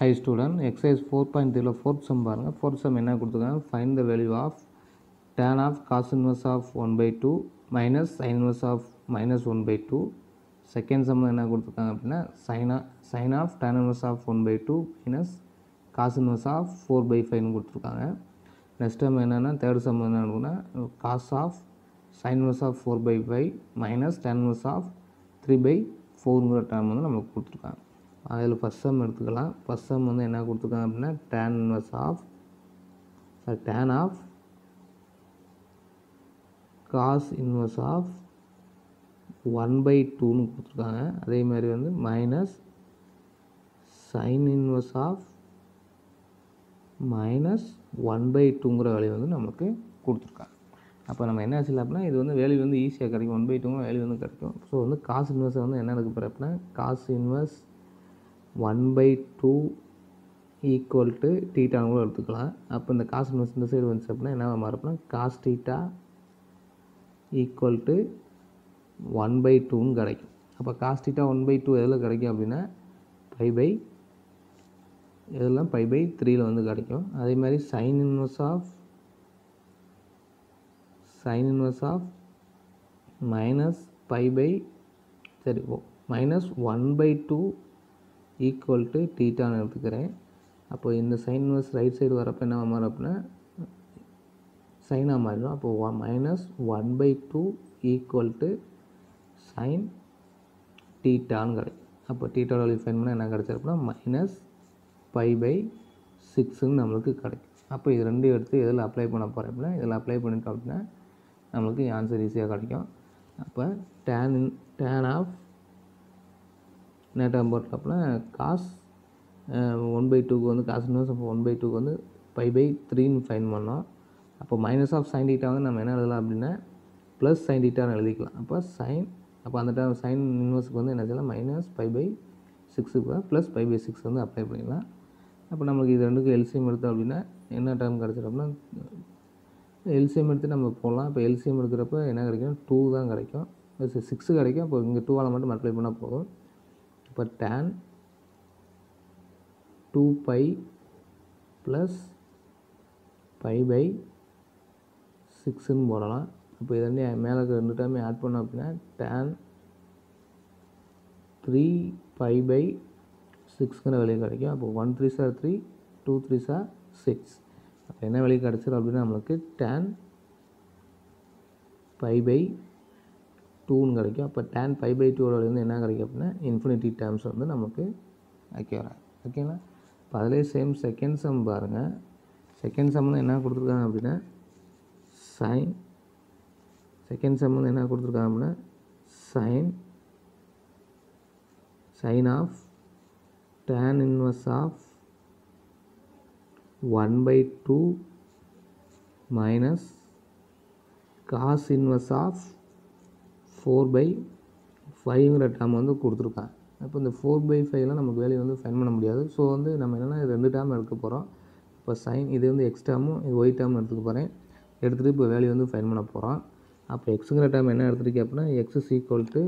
Hi student exercise four point த்ரீல fourth sum பாருங்கள் fourth sum என்ன கொடுத்துருக்காங்க? Find the value of tan of cos inverse of one by two minus sine inverse of minus one by two second sum என்ன கொடுத்துருக்காங்க அப்படின்னா China sine of tan inverse of one by two minus cos inverse of four by ஃபைவ்னு கொடுத்துருக்காங்க. Next time என்னென்னா third sum என்ன இருக்குன்னா cos of sine inverse of four by five minus tan inverse of three by ஃபோருங்கிற term வந்து நமக்கு கொடுத்துருக்காங்க. அதில் first sum எடுத்துக்கலாம். ஃபஸ்ட் சம் வந்து என்ன கொடுத்துருக்காங்க அப்படின்னா tan inverse of sorry tan of cos inverse of one by டூன்னு கொடுத்துருக்காங்க. அதே மாதிரி வந்து minus sine inverse of minus one by டூங்கிற value வந்து நமக்கு கொடுத்துருக்காங்க. அப்போ நம்ம என்ன செய்யலாம் அப்படின்னா இது வந்து வேல்யூ வந்து ஈஸியாக கிடைக்கும். ஒன் பை டூங்கிற வேல்யூ வந்து கிடைக்கும். ஸோ வந்து காசு இன்வெஸ்ட் வந்து என்ன எடுக்க போகிறேன் அப்படின்னா cos inverse one by two equal to டீட்டான்னு கூட எடுத்துக்கலாம். அப்போ இந்த காசு இந்த சைடு வந்துச்சு அப்படின்னா என்ன மாறப்போனா cos theta equal to one by டூன்னு கிடைக்கும். அப்போ cos theta one by two எதில் கிடைக்கும் அப்படின்னா பை பை இதெல்லாம் பை பை த்ரீயில் வந்து கிடைக்கும். அதே மாதிரி sine inverse of sine inverse of minus pi by சரி ஓ minus one by two equal to டீட்டான்னு எடுத்துக்கிறேன். அப்போ இந்த சைன் வர்ஸ் ரைட் சைடு வரப்போ என்ன மாறும் அப்படின்னா சைனாக மாறிடும். அப்போது minus one by two equal to sine டீட்டான்னு கிடைக்கும் அப்போ டீட்டாவோட வேல்யூ ஃபைன் பண்ணால் என்ன கிடச்சிருக்குன்னா மைனஸ் பை பை சிக்ஸுன்னு நம்மளுக்கு கிடைக்கும். அப்போ இது ரெண்டையும் எடுத்து இதில் அப்ளை பண்ண போகிறேன் அப்படின்னா இதில் அப்ளை பண்ணிட்டோம் அப்படின்னா நம்மளுக்கு ஆன்சர் ஈஸியாக கிடைக்கும். அப்போ டேன் டேன் ஆஃப் என்ன டேம் காசு அப்படின்னா காஸ் ஒன் பை டூக்கு வந்து காசு இன்வெர்ஸ் அப்போ ஒன் பை டூக்கு வந்து பை பை த்ரீன்னு ஃபைன் பண்ணோம். அப்போ மைனஸ் ஆஃப் சைன் டீட்டா வந்து நம்ம என்ன எழுதலாம் அப்படின்னா ப்ளஸ் சைன் டீட்டான்னு எழுதிக்கலாம். அப்போ சைன் அப்போ அந்த டைம் சைன் இன்வெர்ஸுக்கு வந்து என்ன செய்யலாம்? மைனஸ் பை பை சிக்ஸுக்கு ப்ளஸ் பை பை சிக்ஸ் வந்து அப்ளை பண்ணிக்கலாம். அப்போ நம்மளுக்கு இது ரெண்டுக்கும் எல்சிஎம் எடுத்தோம் அப்படின்னா என்ன டைம் கிடச்சிடும் அப்படின்னா எல்சிஎம் எடுத்து நம்ம போகலாம் இப்போ எல்சிஎம் எடுக்கிறப்ப என்ன கிடைக்கும்? டூ தான் கிடைக்கும். சிக்ஸு கிடைக்கும். அப்போ இங்கே டூவால் மட்டும் மல்டிப்ளை பண்ணால் போதும். இப்போ tan two pi plus pi by சிக்ஸுன்னு போடலாம். இப்போ இது ரெண்டு மேலே இருக்க ரெண்டு டைமே ஆட் பண்ணோம் அப்படின்னா டேன் த்ரீ பை பை சிக்ஸ்ங்கிற வெளியே கிடைக்கும். அப்போ ஒன் த்ரீ சார் த்ரீ டூ த்ரீ சார் சிக்ஸ் அப்போ என்ன வெளியே கிடச்சிரும் அப்படின்னா நம்மளுக்கு டேன் பை பை டூன்னு கிடைக்கும். அப்போ டேன் பை பை டூவோட வந்து என்ன கிடைக்கும் அப்படின்னா இன்ஃபினிட்டி டேர்ம்ஸ் வந்து நமக்கு வைக்கிறாங்க ஓகேங்களா இப்போ அதிலே சேம் செகண்ட் சம் பாருங்கள் செகண்ட் சம் வந்து என்ன கொடுத்துருக்காங்க அப்படின்னா சைன் செகண்ட் சம் வந்து என்ன கொடுத்துருக்காங்க அப்படின்னா sine sine of tan inverse of 1 by 2 minus cos inverse of four by ஃபைவ்ங்கிற term வந்து கொடுத்துருக்கான் அப்போ இந்த ஃபோர் பை ஃபைவ்லாம் நமக்கு வேலையை வந்து ஃபைன் பண்ண முடியாது. ஸோ வந்து நம்ம என்னென்னா ரெண்டு டேர்ம் எடுக்க போகிறோம் இப்போ சைன் இது வந்து எக்ஸ் டேர்மும் இது ஒய் டேர்ம் எடுத்துக்க போகிறேன் எடுத்துகிட்டு இப்போ வேல்யூ வந்து ஃபைன் பண்ண போகிறோம் அப்போ எக்ஸுங்கிற டேர்ம் என்ன எடுத்துருக்கேன் அப்படின்னா x equal to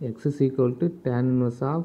x is equal to tan inverse of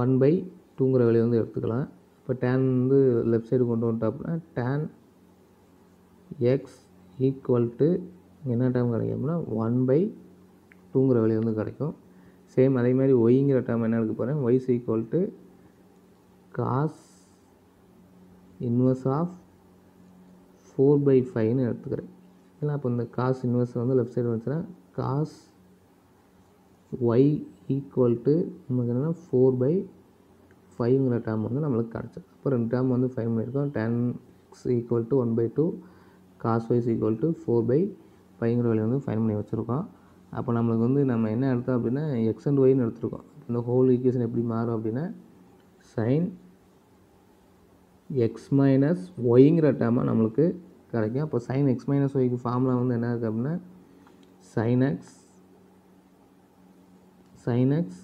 1 by 2ங்கிற வேலையை வந்து எடுத்துக்கலாம். இப்போ டேன் வந்து லெஃப்ட் சைடு கொண்டு வந்துட்டோம் அப்படின்னா டேன் x ஈக்குவல் டு என்ன டேர்ம் கிடைக்கும்னா ஒன் பை டூங்கிற வழி வந்து கிடைக்கும். சேம் அதே மாதிரி ஒய்ங்கிற டேர்ம் என்ன எடுக்க போகிறேன் y's equal to cos inverse of four by ஃபைவ்னு எடுத்துக்கிறேன். இல்லை அப்போ இந்த காஸ் இன்வெர்ஸ் வந்து லெஃப்ட் சைடு வந்துச்சுன்னா காஸ் ஒய் ஈக்குவல் டு நமக்கு என்னென்னா ஃபோர் பை ஃபைவ்ங்கிற டேர்ம் வந்து நம்மளுக்கு கிடச்சிது அப்போ ரெண்டு டேர்ம் வந்து ஃபைவ் பண்ணியிருக்கோம். Tan x equal to one by two cos y's equal to four by ஃபைவ்ங்கிற வேலையை வந்து ஃபைன் பண்ணி வச்சுருக்கோம். அப்போ நம்மளுக்கு வந்து நம்ம என்ன எடுத்தோம் அப்படின்னா எக்ஸ் அண்ட் ஒய்னு எடுத்துருக்கோம். இந்த ஹோல் ஈக்குவேஷன் எப்படி மாறும் அப்படின்னா சைன் எக்ஸ் மைனஸ் ஒய்ங்கிற டேர்மாக நம்மளுக்கு கிடைக்கும். அப்போ சைன் எக்ஸ் மைனஸ் ஒய்க்கு ஃபார்முலா வந்து என்ன இருக்குது அப்படின்னா sine x sine x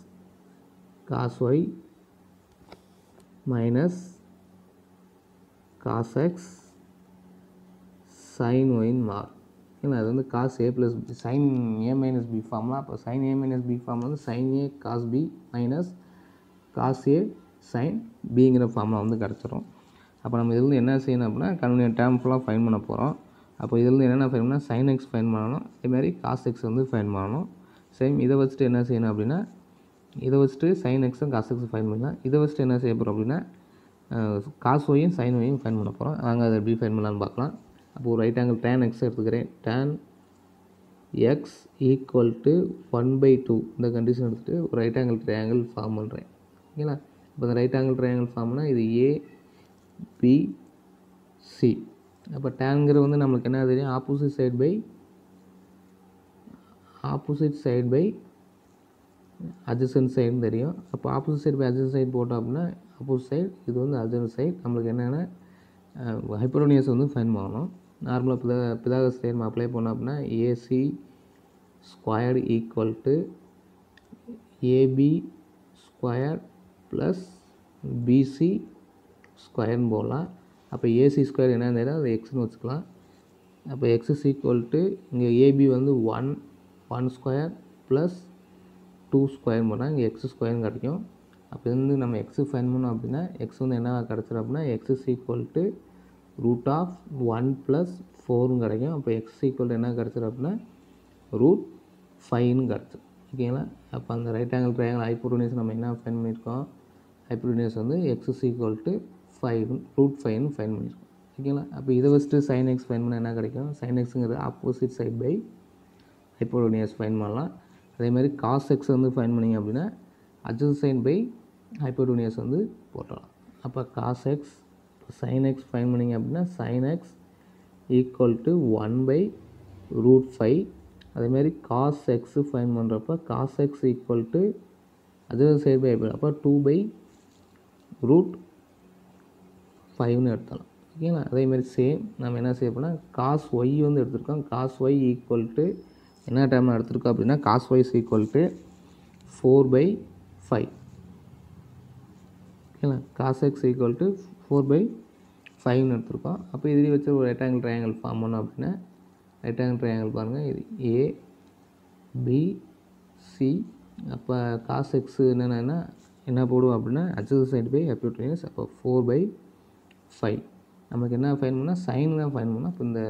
cos y minus cos x sine wine மார் ஏன்னா அது வந்து cos A plus sine A minus B ஃபார்ம்லாம் அப்போ sine A minus B form வந்து sine A cos B minus cos A sine பிங்கிற ஃபார்மில் வந்து கிடச்சிரும். அப்போ நம்ம இதுலேருந்து என்ன செய்யணும் அப்படின்னா கன்வீனியன் டேர்ம் ஃபுல்லாக ஃபைன் பண்ண போகிறோம் அப்போ இதுலேருந்து என்னென்ன ஃபைன் பண்ணால் சைன் எக்ஸ் ஃபைன் பண்ணணும். அதேமாதிரி காஸ் எக்ஸ் வந்து ஃபைன் பண்ணணும். சேம் இதை வச்சுட்டு என்ன செய்யணும் அப்படின்னா இதை வச்சுட்டு சைன் எக்ஸும் காஸ் எக்ஸும் ஃபைன் பண்ணலாம் இதை வச்சுட்டு என்ன செய்ய போகிறோம் அப்படின்னா காஸ் ஒயும் சைன் ஒயும் ஃபைன் பண்ண போகிறோம் நாங்கள் அதை எப்படி ஃபைன் பண்ணலான்னு பார்க்கலாம். அப்போ ஒரு ரைட் ஆங்கிள் டேன் எக்ஸ் எடுத்துக்கிறேன். Tan x equal to one by two இந்த கண்டிஷன் எடுத்துகிட்டு ஒரு ரைட் ஆங்கிள் ட்ரையாங்கிள் ஃபார்ம் பண்ணுறேன் ஓகேங்களா இப்போ இந்த ரைட் ஆங்கிள் ட்ரையாங்கிள் ஃபார்ம்னா இது ஏ பி சி அப்போ டேன்கிற வந்து நம்மளுக்கு என்ன தெரியும்? Opposite side by opposite side by adjacent சைடுன்னு தெரியும். அப்போ opposite side by adjacent side போட்டோம் அப்படின்னா ஆப்போசிட் சைடு இது வந்து அட்ஜசன்ட் சைடு நம்மளுக்கு என்னென்னா? ஹைப்பரோனியஸ் வந்து ஃபைன் பண்ணணும். நார்மலாக பிதா பிதாகஸ் தேர்ம் அப்ளை பண்ணோம் அப்படின்னா AC square equal to AB square plus BC ஸ்கொயர்னு போடலாம். அப்போ ஏசி ஸ்கொயர் என்னன்னு தெரியும் அதை எக்ஸ்னு வச்சுக்கலாம். அப்போ எக்ஸ் இஸ் ஈக்குவல் டு இங்கே ஏபி வந்து one one square plus two square போனால் இங்கே எக்ஸ் ஸ்கொயர்னு கிடைக்கும் அப்போ வந்து நம்ம எக்ஸு ஃபைன் பண்ணோம் அப்படின்னா எக்ஸ் வந்து என்ன கிடச்சிடும் அப்படின்னா x is equal to root of one plus ஃபோர்னு கிடைக்கும். அப்போ எக்ஸ் ஈக்குவல் என்ன கிடச்சிடும் அப்படின்னா ரூட் ஃபைன்னு கிடச்சிடும் ஓகேங்களா அப்போ அந்த ரைட் ஆங்கிள் ட்ரையாங்கிள் ஹைப்ரோனியஸ் நம்ம என்ன ஃபைன் பண்ணியிருக்கோம்? ஹைப்ரோனியஸ் வந்து x is equal to five root ஃபைவ்னு ஃபைன் பண்ணியிருக்கோம். ஓகேங்களா அப்போ இதை வச்சுட்டு சைன் எக்ஸ் ஃபைன் பண்ணால் என்ன கிடைக்கும்? Sine எக்ஸுங்கிறது opposite side by hypotenuse find பண்ணலாம். அதே மாதிரி காஸ் எக்ஸ் வந்து ஃபைன் பண்ணிங்க அப்படின்னா அட்ஜஸ்ட் சைன் பை ஹைப்போடூனியஸ் வந்து போட்டலாம். அப்போ cos x sine x find பண்ணிங்க அப்படின்னா sine x equal to one by root five அதேமாரி காஸ் எக்ஸு ஃபைன் பண்ணுறப்ப காஸ் எக்ஸ் ஈக்குவல் டு அது சைட் பை அப்போ டூ பை ரூட் ஃபைவ்னு எடுத்தலாம் ஓகேங்களா அதேமாதிரி சேம் நம்ம என்ன செய்ய போனால் காஸ் ஒய் வந்து எடுத்திருக்கோம். காஸ் ஒய் ஈக்குவல் டு என்ன டைம் எடுத்திருக்கோம் அப்படின்னா cos y's equal to four by five ஓகேங்களா cos x equal to four by ஃபைவ்னு எடுத்திருக்கோம். அப்போ இதுலேயே வச்சு ஒரு ரெக்டாங்கிள் ட்ரையாங்கிள் ஃபார்ம் பண்ணோம் அப்படின்னா ரெக்டாங்கிள் ட்ரையாங்கிள் பாருங்கள் இது ஏ பி சி அப்போ காஸ் எக்ஸு என்னென்னா என்ன போடுவோம் அப்படின்னா அட்ஜஸ்ட் சைடு பை ஹெப்யூட்ரியஸ் அப்போ ஃபோர் பை ஃபைவ் நமக்கு என்ன ஃபைன் பண்ணால் சைன் தான் ஃபைன் பண்ணோம். அப்போ இந்த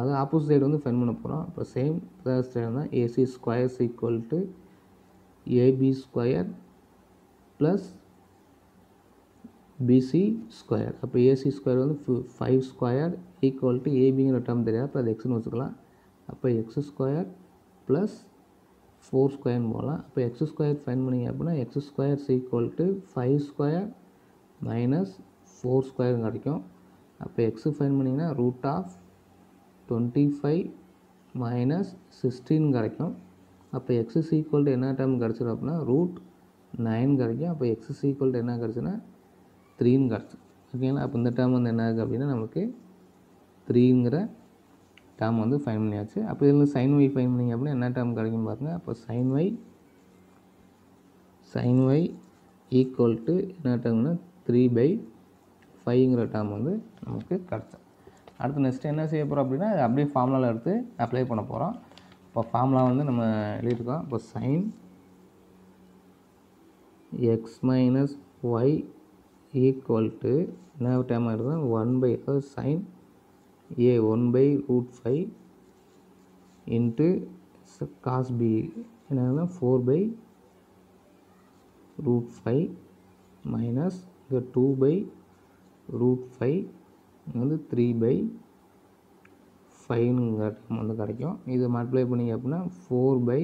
அது ஆப்போசிட் சைடு வந்து ஃபைன் பண்ண போகிறோம் இப்போ சேம் சைடு தான். AC squares equal to AB square plus BC square அப்போ ஏசி ஸ்கொயர் வந்து ஃபைவ் ஸ்கொயர் ஈக்குவல் டு ஏபிங்கிற டேர்ம் தெரியாது. அப்போ அது எக்ஸ்னு வச்சுக்கலாம். அப்போ எக்ஸ் ஸ்கொயர் ப்ளஸ் ஃபோர் ஸ்கொயர்னு போகலாம். அப்போ எக்ஸ் ஸ்கொயர் ஃபைன் பண்ணிங்க அப்படின்னா x square equal to five square minus four square கிடைக்கும். அப்போ எக்ஸு ஃபைன் பண்ணிங்கன்னா root of twenty five minus sixteen கிடைக்கும். அப்போ எக்ஸ் இஸ் ஈக்குவல் டு என்ன டேர்ம் கிடச்சிடும் அப்படின்னா ரூட் நைன் கிடைக்கும் அப்போ எக்ஸ் இஸ் ஈக்குவல் டு என்ன கிடச்சுன்னா த்ரீன்னு கிடச்சி ஓகேங்களா அப்போ இந்த டேர்ம் வந்து என்ன ஆகுது அப்படின்னா நமக்கு த்ரீங்கிற டேர்ம் வந்து ஃபைன் பண்ணியாச்சு. அப்போ இதில் சைன் ஒய் ஃபைன் பண்ணிங்க அப்படின்னா என்ன டேர்ம் கிடைக்கும் பாருங்கள் அப்போ sine y sine y equal to என்ன டேர்ம்னா த்ரீ பை ஃபைவ்ங்கிற டேர்ம் வந்து நமக்கு கிடச்சோம் அடுத்து நெக்ஸ்ட் என்ன செய்ய போகிறோம் அப்படின்னா அது அப்படியே ஃபார்முலாவில் எடுத்து அப்ளை பண்ண போகிறோம் இப்போ ஃபார்முலா வந்து நம்ம எழுதியிருக்கோம். இப்போ sine x minus y equal to என்ன டேம் ஆகிடுது ஒன் பை அதாவது sine A one by root five into cos B என்னன்னா four by root five minus இங்கே டூ பை ரூட் ஃபைவ் வந்து த்ரீ பை ஃபைவ்னுங்கிற வந்து கிடைக்கும். இது மல்டிப்ளை பண்ணிங்க அப்படின்னா ஃபோர் பை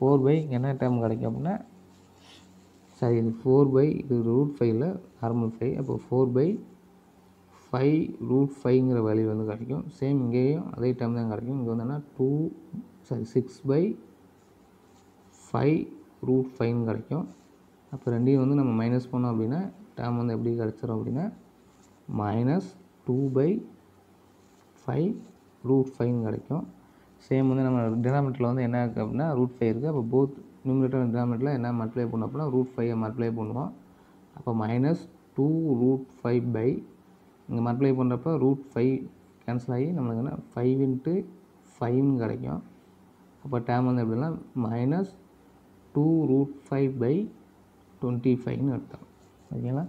ஃபோர் பை என்ன டேர்ம் கிடைக்கும் அப்படின்னா சரி இது ஃபோர் பை இது ரூட் ஃபைவ்ல நார்மல் ஃபைவ் அப்போ ஃபோர் பை ஃபைவ் ரூட் ஃபைவ்ங்கிற வேல்யூ வந்து கிடைக்கும். சேம் இங்கேயும் அதே டைம் தான் கிடைக்கும். இங்கே வந்து two sorry six by five root ஃபைவ்னு கிடைக்கும். அப்போ ரெண்டையும் வந்து நம்ம மைனஸ் பண்ணோம் அப்படின்னா டேம் வந்து எப்படி கிடச்சிரும் அப்படின்னா minus two by five root ஃபைவ்னு கிடைக்கும். சேம் வந்து நம்ம டினாமினேட்டரில் வந்து என்ன இருக்குது அப்படின்னா ரூட் ஃபைவ் இருக்குது அப்போ போத் நியூமினேட்டர் அண்ட் என்ன மல்டிப்ளை பண்ணோம் அப்படின்னா ரூட் ஃபைவை மல்டிப்ளை பண்ணுவோம். அப்போ minus two root five by இங்கே மல்டிப்ளை பண்ணுறப்ப ரூட் ஃபைவ் கேன்சல் ஆகி நம்மளுக்கு என்ன ஃபைவ் இன்ட்டு ஃபைவ்னு கிடைக்கும். அப்போ டேம் வந்து எப்படின்னா minus two root five by twenty ஃபைவ்னு எடுத்தோம் ஓகேங்களா